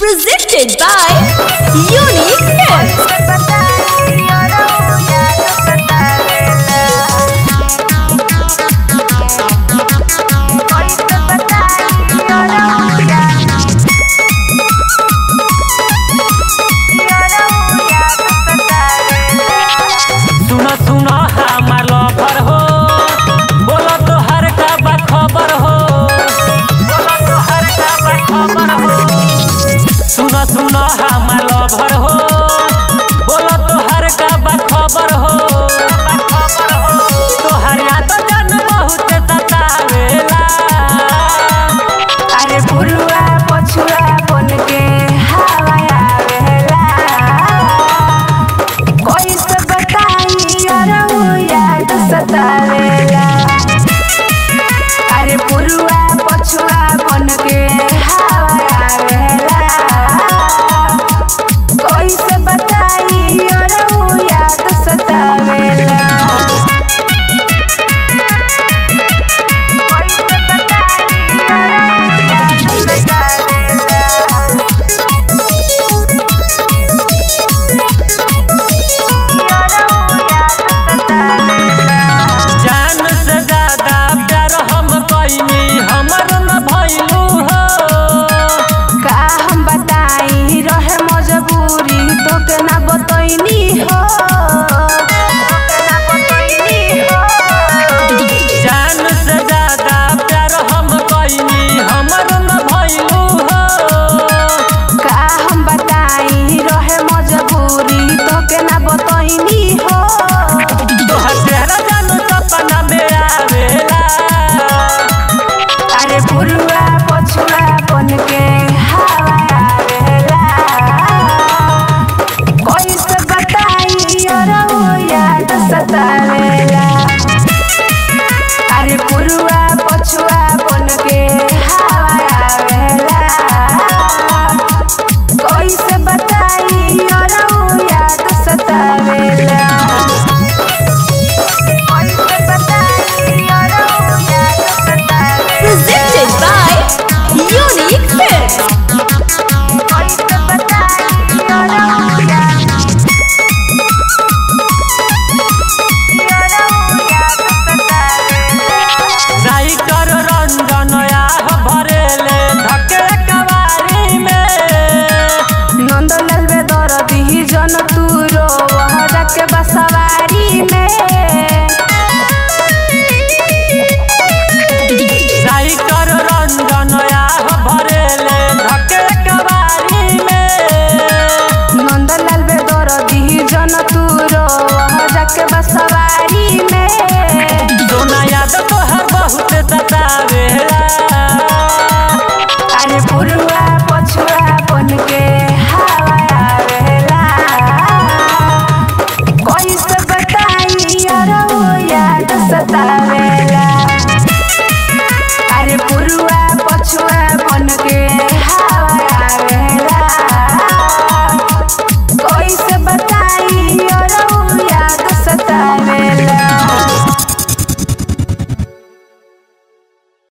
Presented by Unique Films. no